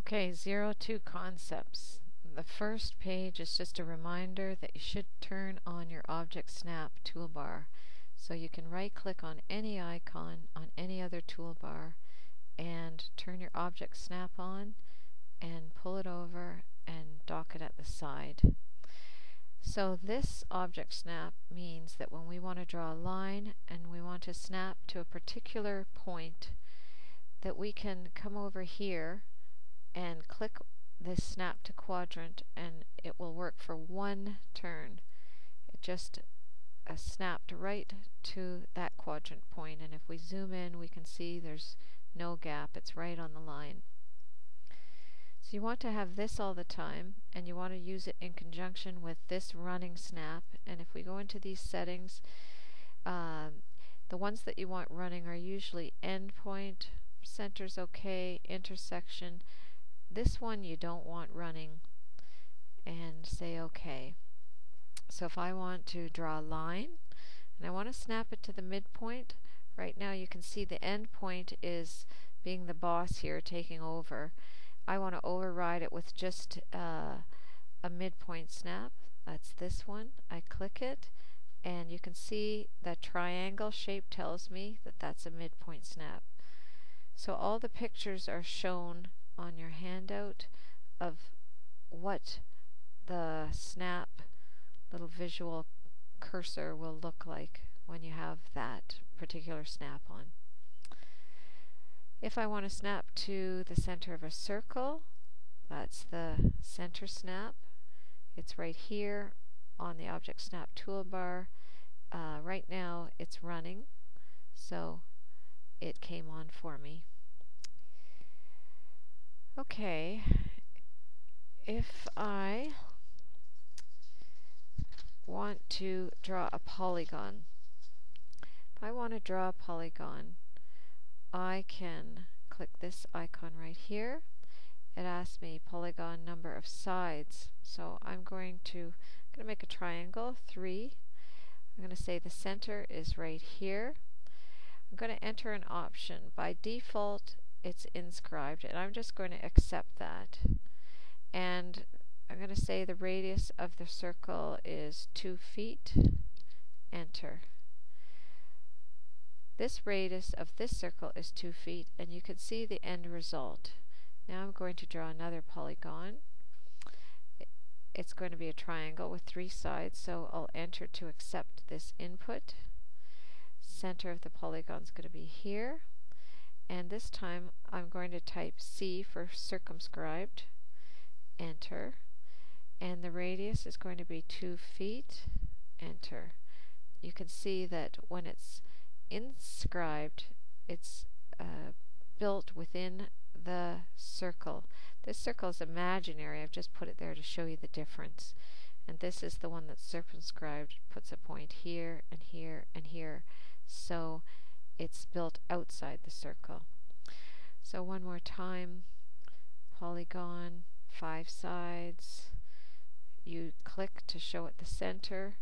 Okay, zero two concepts. The first page is just a reminder that you should turn on your Object Snap toolbar. So you can right click on any icon on any other toolbar and turn your Object Snap on and pull it over and dock it at the side. So this object snap means that when we want to draw a line and we want to snap to a particular point that we can come over here and click this snap to quadrant and it will work for one turn. It just uh, snapped right to that quadrant point. and if we zoom in we can see there's no gap, it's right on the line. So you want to have this all the time and you want to use it in conjunction with this running snap and if we go into these settings uh, the ones that you want running are usually endpoint, center's okay, intersection, this one you don't want running and say OK. So if I want to draw a line and I want to snap it to the midpoint, right now you can see the end point is being the boss here taking over. I want to override it with just uh, a midpoint snap. That's this one. I click it and you can see that triangle shape tells me that that's a midpoint snap. So all the pictures are shown on your handout of what the snap little visual cursor will look like when you have that particular snap on. If I want to snap to the center of a circle, that's the center snap. It's right here on the Object Snap toolbar. Uh, right now it's running, so it came on for me. Okay, if I want to draw a polygon, if I want to draw a polygon, I can click this icon right here. It asks me polygon number of sides. So I'm going to, I'm going to make a triangle, 3. I'm going to say the center is right here. I'm going to enter an option. By default, it's inscribed and I'm just going to accept that. And I'm going to say the radius of the circle is 2 feet. Enter. This radius of this circle is 2 feet and you can see the end result. Now I'm going to draw another polygon. It's going to be a triangle with three sides so I'll enter to accept this input. Center of the polygon is going to be here and this time I'm going to type C for circumscribed, enter, and the radius is going to be 2 feet, enter. You can see that when it's inscribed, it's uh, built within the circle. This circle is imaginary, I've just put it there to show you the difference. And this is the one that's circumscribed, puts a point here and here and here. So it's built outside the circle. So one more time, polygon, five sides. You click to show it the center.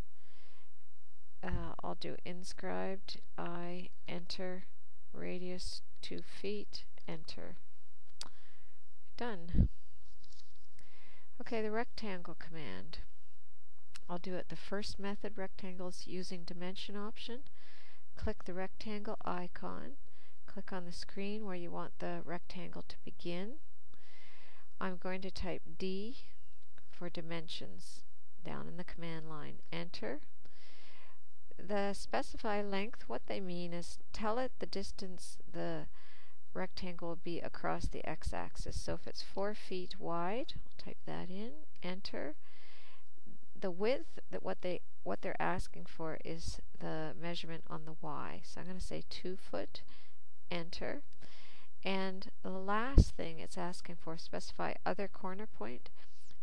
Uh, I'll do inscribed, I enter, radius 2 feet, enter. Done. Okay, the rectangle command. I'll do it the first method, rectangles using dimension option click the rectangle icon. Click on the screen where you want the rectangle to begin. I'm going to type D for dimensions down in the command line. Enter. The specify length, what they mean is tell it the distance the rectangle will be across the x-axis. So if it's 4 feet wide, I'll type that in, enter. The width, that what they what they're asking for is the measurement on the y. So I'm going to say 2 foot, enter. And the last thing it's asking for, specify other corner point.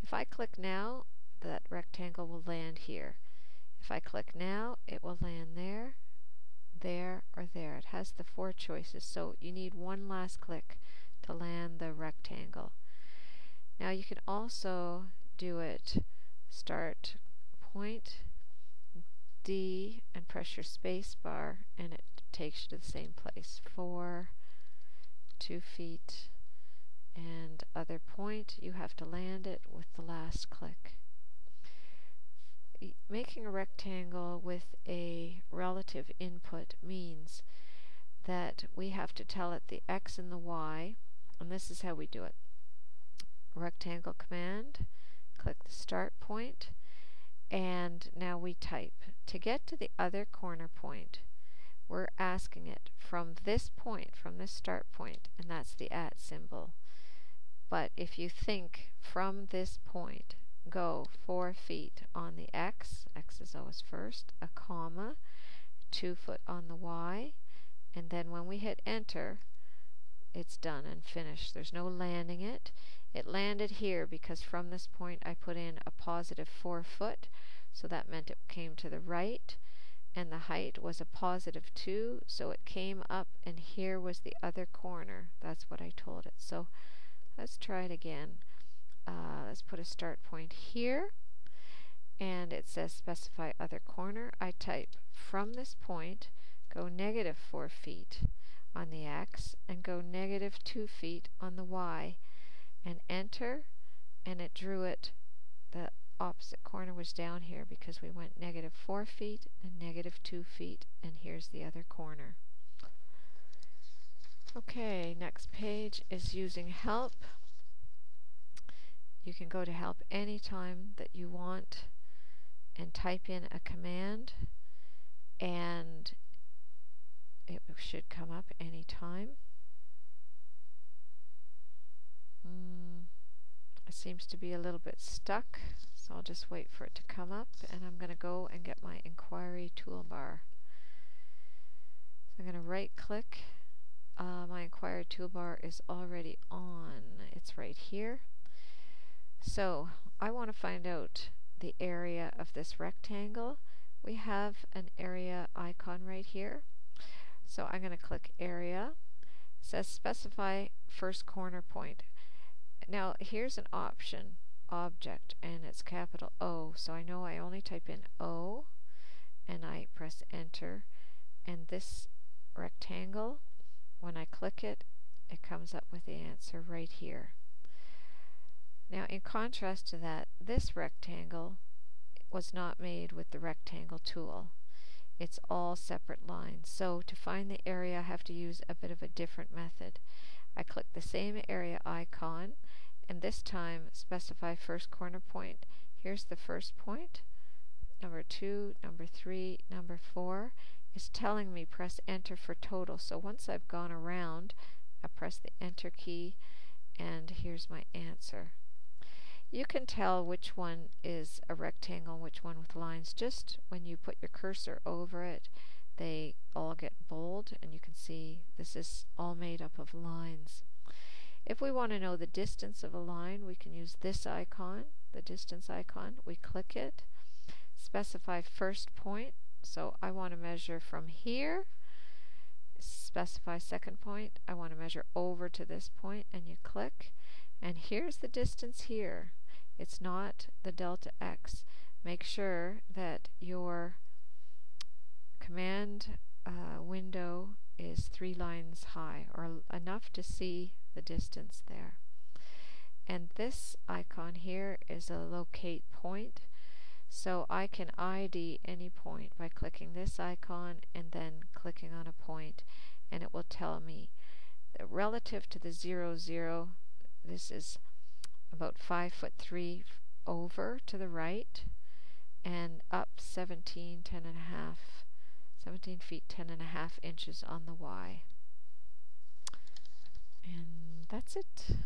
If I click now, that rectangle will land here. If I click now, it will land there, there, or there. It has the four choices, so you need one last click to land the rectangle. Now you can also do it start point D and press your space bar and it takes you to the same place. Four, two feet, and other point, you have to land it with the last click. Making a rectangle with a relative input means that we have to tell it the x and the y, and this is how we do it. Rectangle command, click the start point, and now we type. To get to the other corner point, we're asking it from this point, from this start point, and that's the at symbol. But if you think from this point, go four feet on the x, x is always first, a comma, two foot on the y, and then when we hit enter, it's done and finished. There's no landing it. It landed here because from this point I put in a positive four foot, so that meant it came to the right, and the height was a positive two, so it came up, and here was the other corner. That's what I told it. So let's try it again. Uh, let's put a start point here, and it says specify other corner. I type from this point, go negative 4 feet on the x, and go negative 2 feet on the y, and enter, and it drew it, the opposite corner was down here because we went negative 4 feet and negative 2 feet, and here's the other corner. Okay, next page is using help. You can go to help anytime that you want and type in a command and it should come up anytime. Mm, it seems to be a little bit stuck, so I'll just wait for it to come up, and I'm going to go and get my inquiry toolbar. So I'm going to right click. Uh, my inquiry toolbar is already on. It's right here. So I want to find out the area of this rectangle. We have an area icon right here. So I'm going to click area. It says specify first corner point. Now here's an option, object, and it's capital O. So I know I only type in O and I press enter and this rectangle, when I click it, it comes up with the answer right here. Now in contrast to that, this rectangle was not made with the rectangle tool. It's all separate lines. So to find the area I have to use a bit of a different method. I click the same area icon and this time specify first corner point. Here's the first point. Number two, number three, number four is telling me press enter for total. So once I've gone around, I press the enter key and here's my answer. You can tell which one is a rectangle which one with lines just when you put your cursor over it. They all get bold and you can see this is all made up of lines. If we want to know the distance of a line, we can use this icon, the distance icon. We click it, specify first point. So I want to measure from here, specify second point. I want to measure over to this point, and you click. And here's the distance here. It's not the delta x. Make sure that your command uh, window is three lines high or enough to see the distance there. And this icon here is a locate point. So I can ID any point by clicking this icon and then clicking on a point and it will tell me that relative to the 0, 0, this is about 5 foot 3 over to the right and up 17, 10 and a half, 17 feet 10 and a half inches on the Y. And that's it.